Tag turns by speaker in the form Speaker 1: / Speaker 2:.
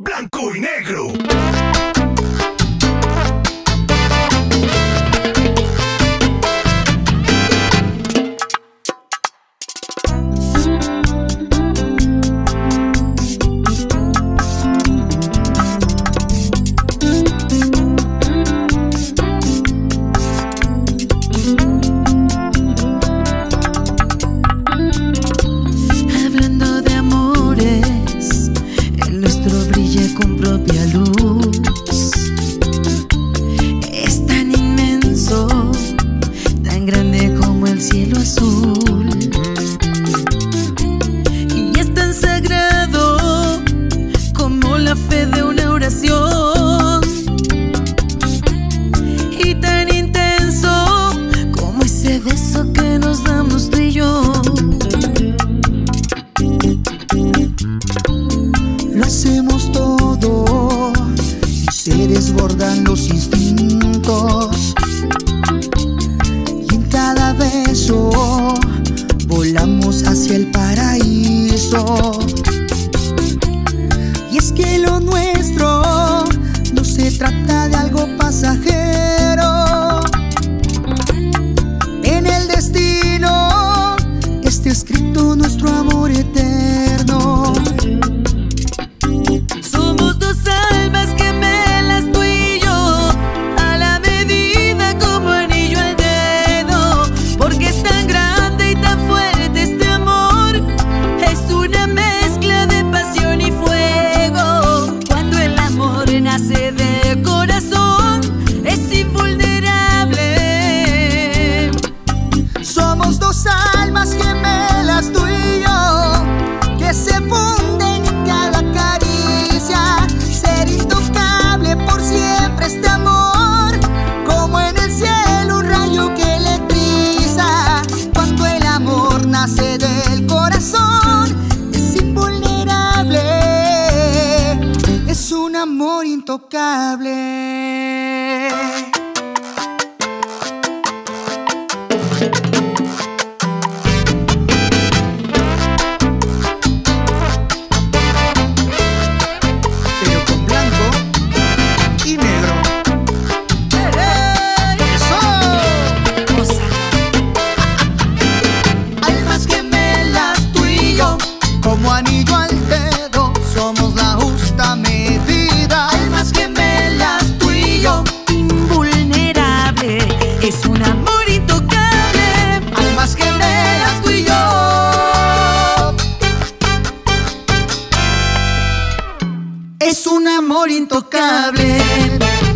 Speaker 1: blanco y negro.
Speaker 2: beso que nos damos tú y yo.
Speaker 3: Lo hacemos todo y se desbordan los instintos. Y en cada beso volamos hacia el paraíso. intocable. un amor intocable.